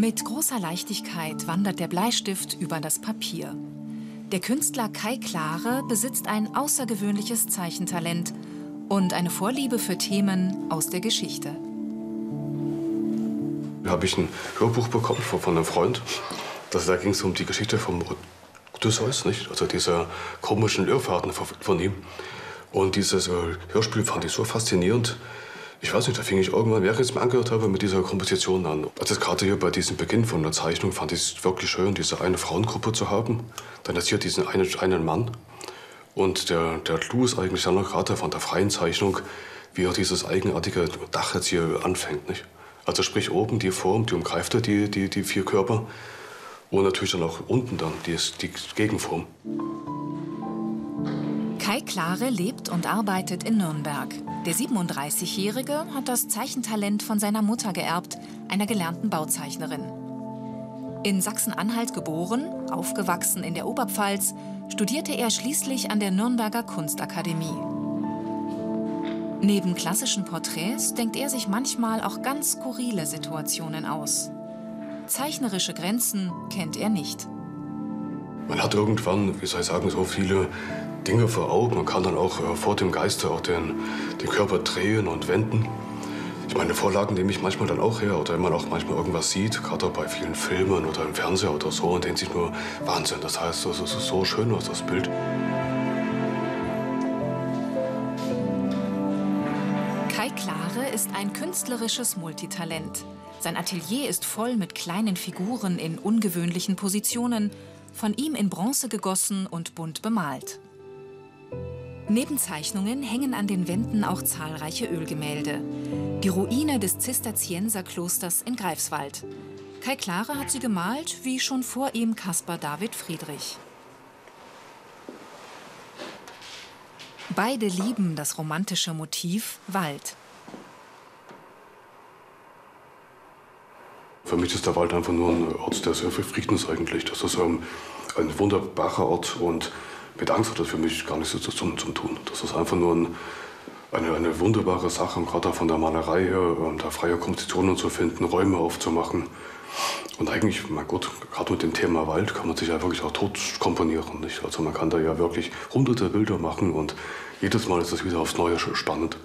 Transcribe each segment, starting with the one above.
Mit großer Leichtigkeit wandert der Bleistift über das Papier. Der Künstler Kai Klare besitzt ein außergewöhnliches Zeichentalent und eine Vorliebe für Themen aus der Geschichte. Da habe ich ein Hörbuch bekommen von, von einem Freund. Das, da ging es um die Geschichte vom Odysseus, nicht? also diese komischen Irrfahrten von, ihm. Und dieses äh, Hörspiel fand ich so faszinierend. Ich weiß nicht, da fing ich irgendwann, während ich es mir angehört habe, mit dieser Komposition an. Also gerade hier bei diesem Beginn von der Zeichnung fand ich es wirklich schön, diese eine Frauengruppe zu haben. Dann jetzt hier diesen einen, einen Mann. Und der, der Clou ist eigentlich dann noch gerade von der freien Zeichnung, wie er dieses eigenartige Dach jetzt hier anfängt. Nicht? Also sprich oben die Form, die umgreift die, die, die vier Körper. Und natürlich dann auch unten dann die, die Gegenform. Klare lebt und arbeitet in Nürnberg. Der 37-Jährige hat das Zeichentalent von seiner Mutter geerbt, einer gelernten Bauzeichnerin. In Sachsen-Anhalt geboren, aufgewachsen in der Oberpfalz, studierte er schließlich an der Nürnberger Kunstakademie. Neben klassischen Porträts denkt er sich manchmal auch ganz skurrile Situationen aus. Zeichnerische Grenzen kennt er nicht. Man hat irgendwann, wie soll ich sagen, so viele Dinge vor Augen. Man kann dann auch äh, vor dem Geiste auch den, den Körper drehen und wenden. Ich meine, Vorlagen nehme ich manchmal dann auch her oder wenn man auch manchmal irgendwas sieht, gerade auch bei vielen Filmen oder im Fernseher oder so und denkt sich nur, Wahnsinn, das heißt, das ist so schön aus, das Bild. Kai Klare ist ein künstlerisches Multitalent. Sein Atelier ist voll mit kleinen Figuren in ungewöhnlichen Positionen, von ihm in Bronze gegossen und bunt bemalt. Neben Zeichnungen hängen an den Wänden auch zahlreiche Ölgemälde. Die Ruine des Zisterzienserklosters in Greifswald. Kai Klare hat sie gemalt, wie schon vor ihm Caspar David Friedrich. Beide lieben das romantische Motiv Wald. Für mich ist der Wald einfach nur ein Ort des Friedens eigentlich. Das ist ähm, ein wunderbarer Ort und mit Angst hat das für mich gar nichts zu, zum, zum tun. Das ist einfach nur ein, eine, eine wunderbare Sache, gerade von der Malerei her, da freie Kompositionen zu finden, Räume aufzumachen. Und eigentlich, mein Gott, gerade mit dem Thema Wald kann man sich ja wirklich auch tot komponieren. Nicht? Also man kann da ja wirklich hunderte Bilder machen und jedes Mal ist es wieder aufs Neue spannend.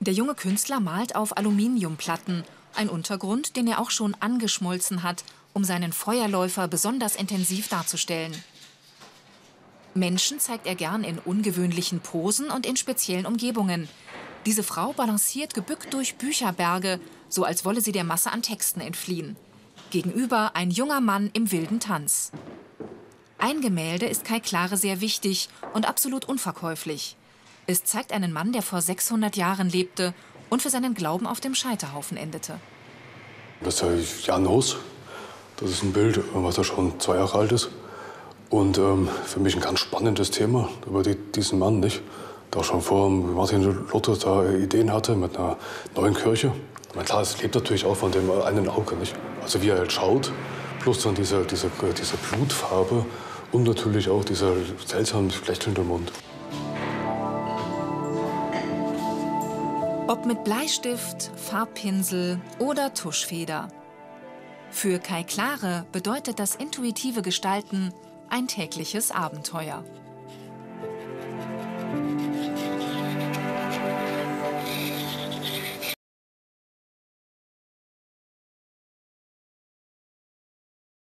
Der junge Künstler malt auf Aluminiumplatten, ein Untergrund, den er auch schon angeschmolzen hat, um seinen Feuerläufer besonders intensiv darzustellen. Menschen zeigt er gern in ungewöhnlichen Posen und in speziellen Umgebungen. Diese Frau balanciert gebückt durch Bücherberge, so als wolle sie der Masse an Texten entfliehen. Gegenüber ein junger Mann im wilden Tanz. Ein Gemälde ist Kai Klare sehr wichtig und absolut unverkäuflich. Es zeigt einen Mann, der vor 600 Jahren lebte und für seinen Glauben auf dem Scheiterhaufen endete. Das ist Jan Hus. Das ist ein Bild, was ja schon zwei Jahre alt ist. Und ähm, für mich ein ganz spannendes Thema über die, diesen Mann, nicht? Der schon vor Martin Luther da Ideen hatte mit einer neuen Kirche. Na klar, es lebt natürlich auch von dem einen Auge, nicht? Also wie er halt schaut, plus dann diese, diese, diese Blutfarbe und natürlich auch dieser seltsam lächelnde Mund. Ob mit Bleistift, Farbpinsel oder Tuschfeder. Für Kai Klare bedeutet das intuitive Gestalten ein tägliches Abenteuer.